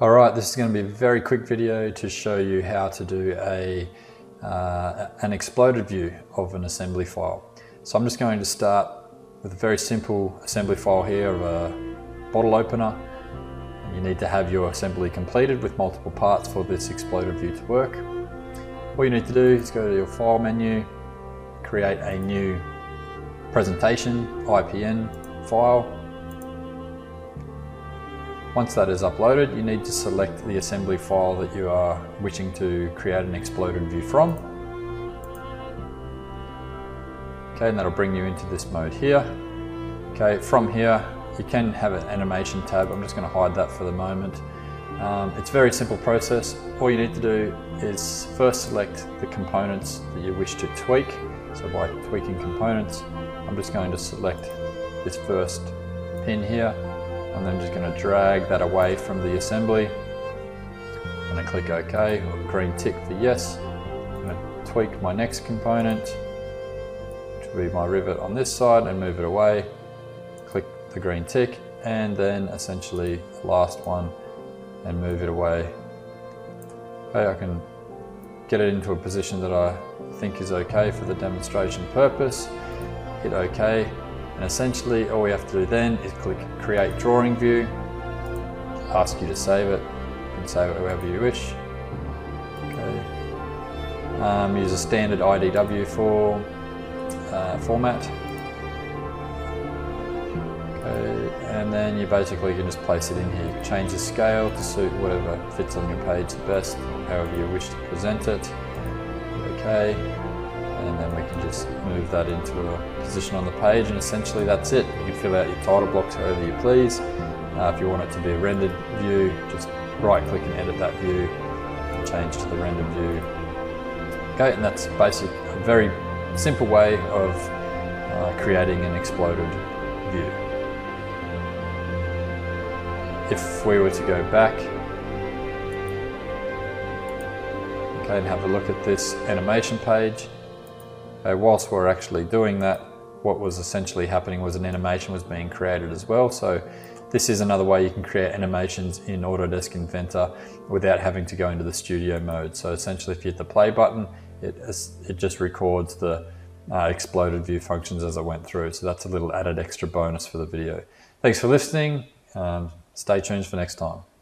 Alright, this is going to be a very quick video to show you how to do a, uh, an exploded view of an assembly file. So I'm just going to start with a very simple assembly file here of a bottle opener. You need to have your assembly completed with multiple parts for this exploded view to work. All you need to do is go to your file menu, create a new presentation IPN file once that is uploaded, you need to select the assembly file that you are wishing to create an exploded view from. Okay, and that'll bring you into this mode here. Okay, from here, you can have an animation tab. I'm just gonna hide that for the moment. Um, it's a very simple process. All you need to do is first select the components that you wish to tweak. So by tweaking components, I'm just going to select this first pin here and then just going to drag that away from the assembly. I'm going to click OK, or green tick for yes. I'm going to tweak my next component, which will be my rivet on this side, and move it away. Click the green tick, and then essentially the last one, and move it away. Okay, I can get it into a position that I think is okay for the demonstration purpose. Hit OK, and essentially all we have to do then is click create drawing view, ask you to save it, and save it wherever you wish. Okay. Um, use a standard IDW for uh, format. Okay, and then you basically can just place it in here. Change the scale to suit whatever fits on your page the best, however you wish to present it. Okay, and then we can just move that into a position on the page and essentially that's it. You can fill out your title blocks however you please. Uh, if you want it to be a rendered view, just right click and edit that view change to the rendered view. Okay, and that's basic, a very simple way of uh, creating an exploded view. If we were to go back okay, and have a look at this animation page, uh, whilst we're actually doing that, what was essentially happening was an animation was being created as well. So this is another way you can create animations in Autodesk Inventor without having to go into the studio mode. So essentially if you hit the play button, it, it just records the uh, exploded view functions as I went through. So that's a little added extra bonus for the video. Thanks for listening. Um, stay tuned for next time.